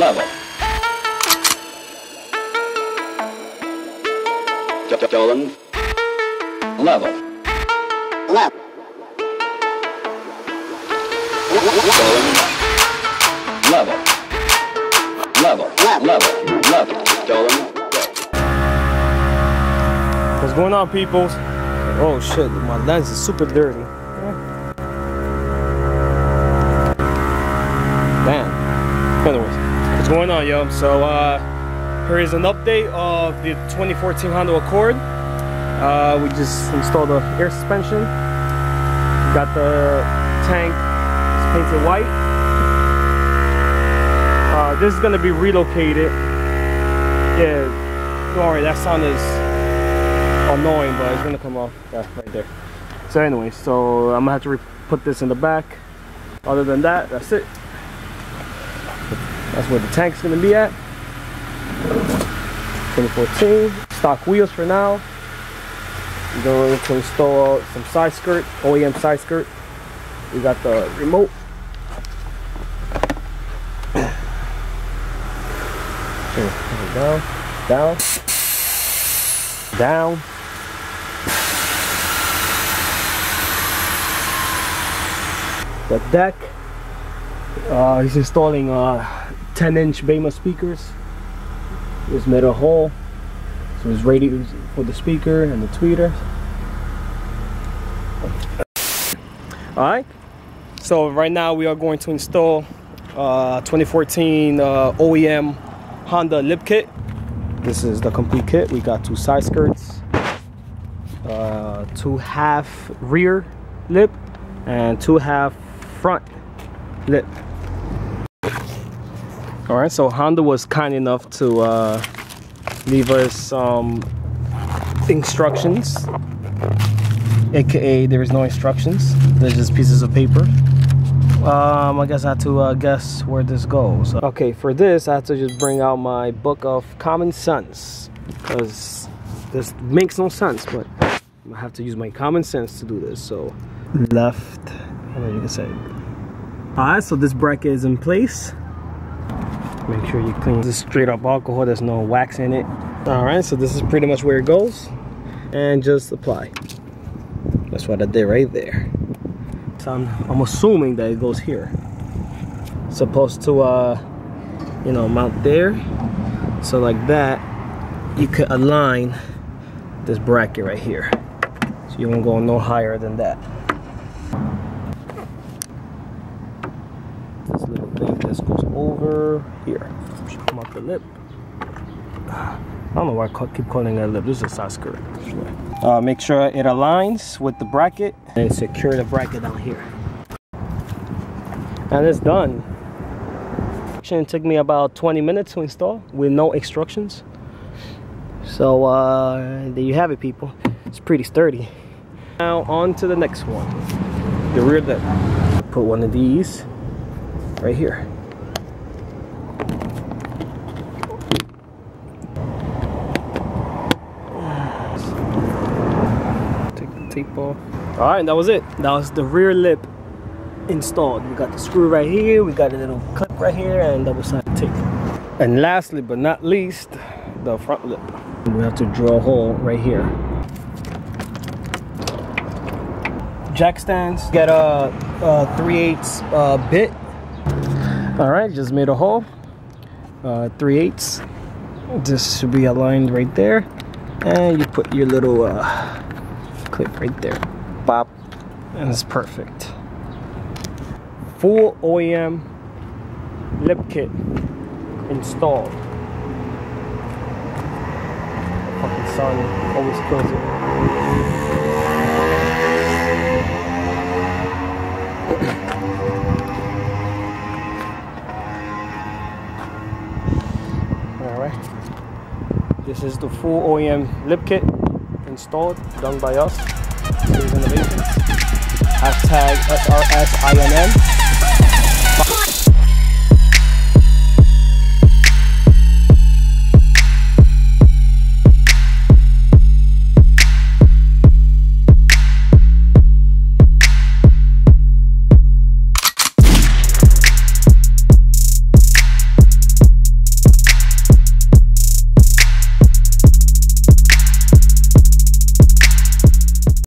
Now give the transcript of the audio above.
level. Stolen, level. Level. Stolen, level. Level, level, level. Stolen, What's going on, peoples? Oh shit, my lens is super dirty. Damn. Anyways, what's going on, yo? So, uh, here is an update of the 2014 Honda Accord. Uh, we just installed the air suspension. Got the tank it's painted white. Uh, this is gonna be relocated. Yeah, worry, that sound is annoying, but it's gonna come off yeah, right there. So anyway, so I'm gonna have to put this in the back. Other than that, that's it. That's where the tank's gonna be at. 2014 stock wheels for now. We're going to install some side skirt, OEM side skirt. We got the remote. Down, down, down. the deck. Uh, he's installing uh, 10 inch Bema speakers. He's made a hole. So it's radio for the speaker and the tweeter. Alright. So right now we are going to install uh, 2014 uh, OEM Honda lip kit. This is the complete kit. We got two side skirts, uh, two half rear lip, and two half front lip. All right, so Honda was kind enough to uh, leave us some instructions, aka there is no instructions. There's just pieces of paper. Um, I guess I had to uh, guess where this goes. Okay, for this, I had to just bring out my book of common sense because this makes no sense, but I have to use my common sense to do this. So, left, and then you can say. All right, so this bracket is in place. Make sure you clean this straight up alcohol. There's no wax in it. All right, so this is pretty much where it goes, and just apply. That's what I did right there. So I'm, I'm assuming that it goes here. supposed to, uh, you know, mount there. So like that, you could align this bracket right here. So you won't go no higher than that. This just goes over here. Should come up the lip. I don't know why I keep calling it a lip. This is a side skirt. Uh, make sure it aligns with the bracket and secure the bracket down here. And it's done. It took me about 20 minutes to install with no instructions. So uh, there you have it, people. It's pretty sturdy. Now on to the next one, the rear lip. Put one of these right here. All right, that was it. That was the rear lip installed. We got the screw right here, we got a little clip right here, and double sided tape. And lastly but not least, the front lip. We have to drill a hole right here. Jack stands, get a, a 3 8 uh, bit. All right, just made a hole, uh, 3 8 This should be aligned right there. And you put your little uh, clip right there. Pop, and it's perfect full OEM lip kit installed. Fucking sun always kills it. This is the full OEM lip kit installed, done by us. Hashtag SRSINN.